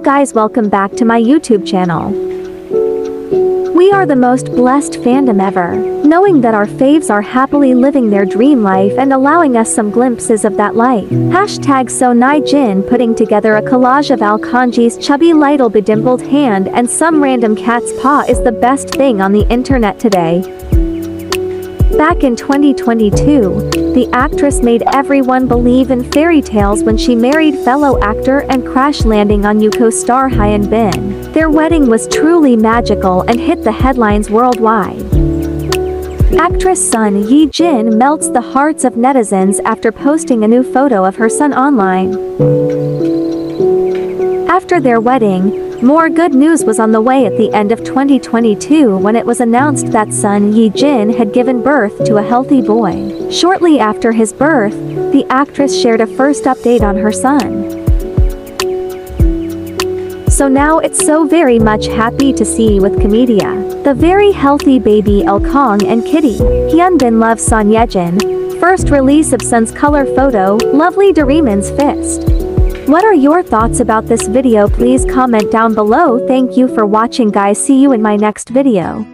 guys welcome back to my YouTube channel. We are the most blessed fandom ever, knowing that our faves are happily living their dream life and allowing us some glimpses of that life. Hashtag So Jin putting together a collage of Alkong-ie's chubby little bedimpled hand and some random cat's paw is the best thing on the internet today. Back in 2022, the actress made everyone believe in fairy tales when she married fellow actor and crash landing on You co star Hyun Bin. Their wedding was truly magical and hit the headlines worldwide. Actress Son Ye Jin melts the hearts of netizens after posting a new photo of her son online. After their wedding, more good news was on the way at the end of 2022 when it was announced that Son Ye Jin had given birth to a healthy boy. Shortly after his birth, the actress shared a first update on her son. So now it's so very much happy to see with Comedia. The very healthy baby El Kong and Kitty, Hyunbin loves Son Yejin. First release of Son's color photo, lovely Doraemon's fist. What are your thoughts about this video? Please comment down below. Thank you for watching guys. See you in my next video.